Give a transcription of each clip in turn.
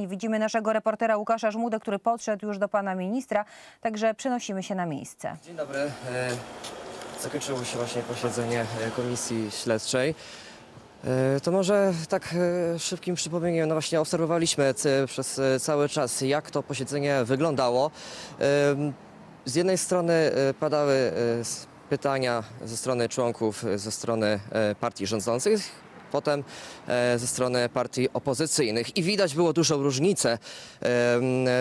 Widzimy naszego reportera Łukasza Żmudę, który podszedł już do pana ministra, także przenosimy się na miejsce. Dzień dobry. E, Zakończyło się właśnie posiedzenie e, komisji śledczej. E, To może tak szybkim przypomnieniem, no właśnie obserwowaliśmy przez cały czas, jak to posiedzenie wyglądało. Z jednej strony padały pytania ze strony członków, ze strony partii rządzących, potem e, ze strony partii opozycyjnych i widać było dużą różnicę em,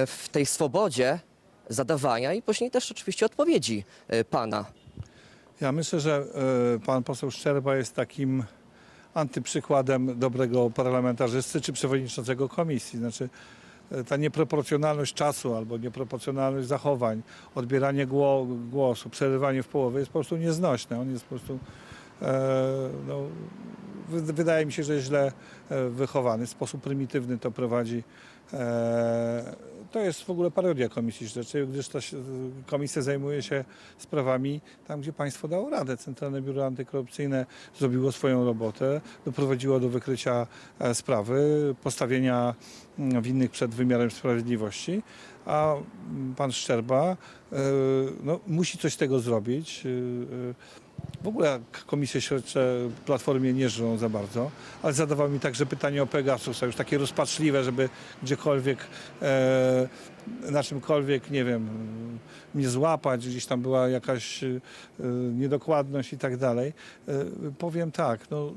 w tej swobodzie zadawania i później też oczywiście odpowiedzi e, pana. Ja myślę, że e, pan poseł Szczerba jest takim antyprzykładem dobrego parlamentarzysty czy przewodniczącego komisji. Znaczy e, ta nieproporcjonalność czasu albo nieproporcjonalność zachowań, odbieranie gło, głosu, przerywanie w połowie jest po prostu nieznośne. On jest po prostu, e, no, wydaje mi się, że źle e, wychowany, sposób prymitywny to prowadzi. E, to jest w ogóle parodia Komisji Śledczej, gdyż ta komisja zajmuje się sprawami tam, gdzie państwo dało radę. Centralne Biuro Antykorupcyjne zrobiło swoją robotę, doprowadziło do wykrycia e, sprawy, postawienia mm, winnych przed wymiarem sprawiedliwości, a mm, pan Szczerba no, musi coś z tego zrobić. W ogóle komisje śledcze Platformie nie żyją za bardzo, ale zadawał mi także pytanie o Pegasusa, już takie rozpaczliwe, żeby gdziekolwiek, e, na czymkolwiek, nie wiem, mnie złapać, gdzieś tam była jakaś e, niedokładność i tak dalej. E, powiem tak, no,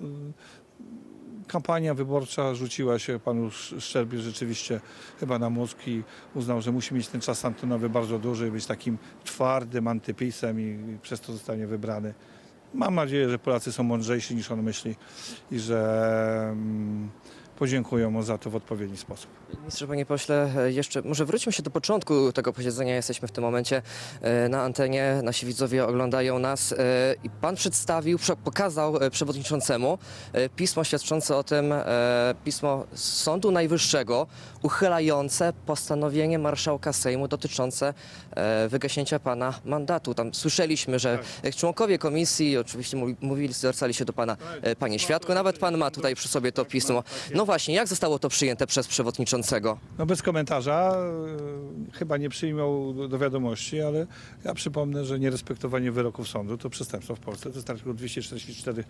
kampania wyborcza rzuciła się panu Sz- Szczerbie rzeczywiście chyba na mózg i uznał, że musi mieć ten czas antonowy bardzo duży i być takim twardym antypisem i, i przez to zostanie wybrany. Mam nadzieję, że Polacy są mądrzejsi niż on myśli i że mm, podziękują mu za to w odpowiedni sposób. Ministrze, panie pośle, jeszcze może wróćmy się do początku tego posiedzenia. Jesteśmy w tym momencie e, na antenie, nasi widzowie oglądają nas e, i pan przedstawił, prze- pokazał e, przewodniczącemu pismo świadczące o tym, pismo Sądu Najwyższego uchylające postanowienie marszałka Sejmu dotyczące wygaśnięcia pana mandatu. Tam słyszeliśmy, że e, członkowie komisji oczywiście mówi- mówili, zwracali się do pana, e, panie świadku, nawet pan ma tutaj przy sobie to pismo. No właśnie, jak zostało to przyjęte przez przewodniczącego? No bez komentarza, e, chyba nie przyjmą do, do wiadomości, ale ja przypomnę, że nierespektowanie wyroków sądu to przestępstwo w Polsce. To jest artykuł 244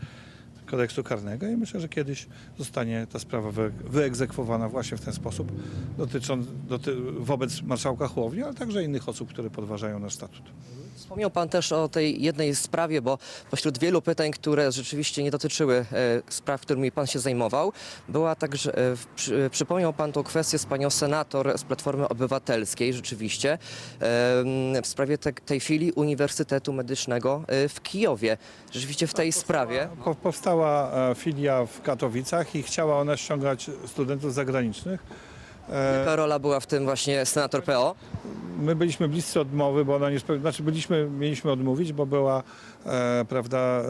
kodeksu karnego i myślę, że kiedyś zostanie ta sprawa wy, wyegzekwowana właśnie w ten sposób dotyczą, doty, wobec marszałka Chłowni, ale także innych osób, które podważają nasz statut. Wspomniał Pan też o tej jednej sprawie, bo pośród wielu pytań, które rzeczywiście nie dotyczyły e, spraw, którymi Pan się zajmował, była także, e, przy, przypomniał Pan tą kwestię z Panią Senator z Platformy Obywatelskiej, rzeczywiście, e, w sprawie te, tej filii Uniwersytetu Medycznego e, w Kijowie. Rzeczywiście w tej sprawie. Po- Powstała e, filia w Katowicach i chciała ona ściągać studentów zagranicznych. E, Jaka rola była w tym właśnie senator PO? My byliśmy bliscy odmowy, bo ona nie spełniła, znaczy byliśmy, mieliśmy odmówić, bo była, e, prawda, e,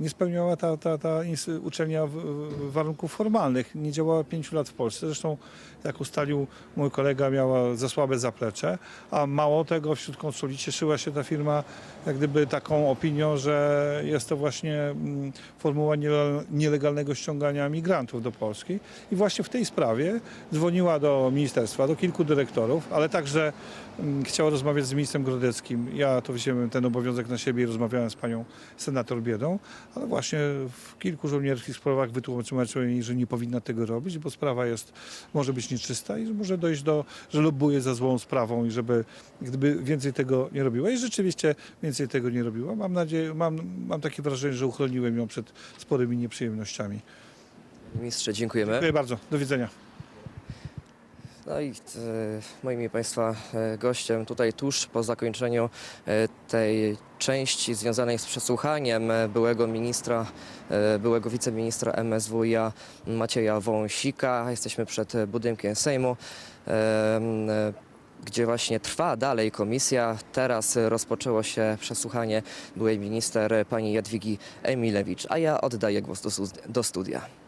nie spełniała ta, ta, ta uczelnia w, w warunków formalnych. Nie działała pięciu lat w Polsce. Zresztą, jak ustalił mój kolega, miała za słabe zaplecze, a mało tego, wśród konsuli cieszyła się ta firma jak gdyby taką opinią, że jest to właśnie mm, formuła niele- nielegalnego ściągania migrantów do Polski. I właśnie w tej sprawie dzwoniła do ministerstwa, do kilku dyrektorów, ale także mm, chciała rozmawiać z ministrem Grodeckim. Ja to wziąłem ten obowiązek na siebie i rozmawiałem z panią senator Biedą, ale właśnie w kilku żołnierskich sprawach wytłumaczyłem jej, że nie powinna tego robić, bo sprawa jest, może być nieczysta i że może dojść do, że lobuje za złą sprawą i żeby gdyby więcej tego nie robiła. I rzeczywiście więcej tego nie robiła. Mam nadzieję, mam, mam takie wrażenie, że uchroniłem ją przed sporymi nieprzyjemnościami. Ministrze, dziękujemy. Dziękuję bardzo. Do widzenia. No i e, moim Państwa e, gościem tutaj tuż po zakończeniu e, tej części związanej z przesłuchaniem byłego ministra, byłego wiceministra MSWiA Macieja Wąsika. Jesteśmy przed budynkiem Sejmu. Gdzie właśnie trwa dalej komisja. Teraz rozpoczęło się przesłuchanie byłej minister pani Jadwigi Emilewicz, a ja oddaję głos do studia.